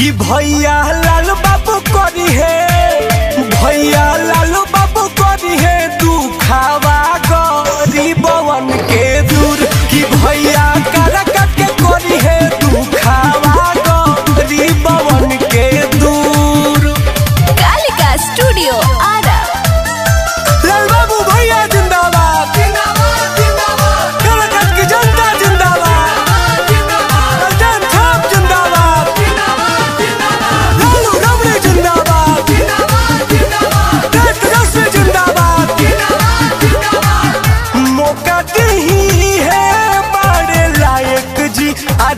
कि भैया लाल बाबू करी है भैया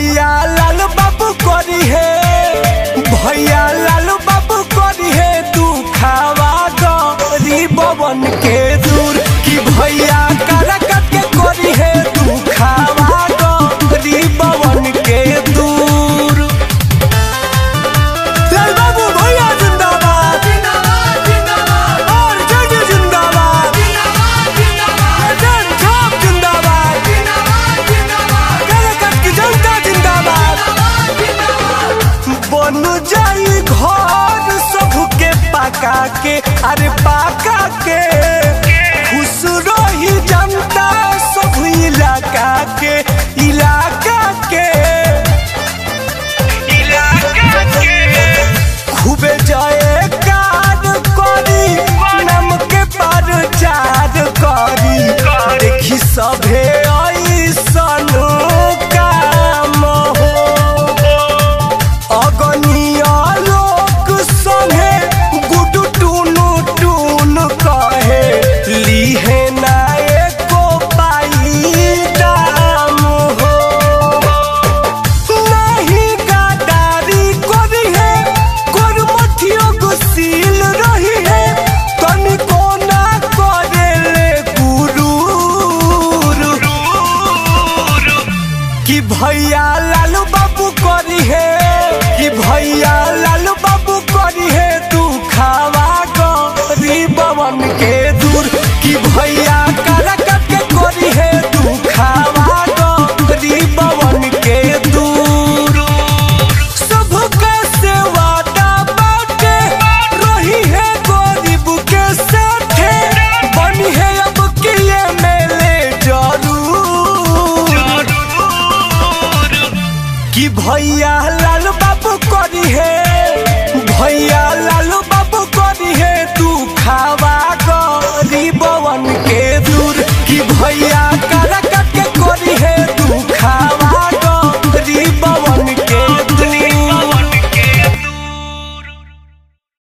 भैया लाल बाबू करी है, भैया लाल बाबू करी है तू खावा दो री बवन के के अरे पाका के कि भैया लालू बाबू करी है कि भैया लालू बाबू करी है। হইয়া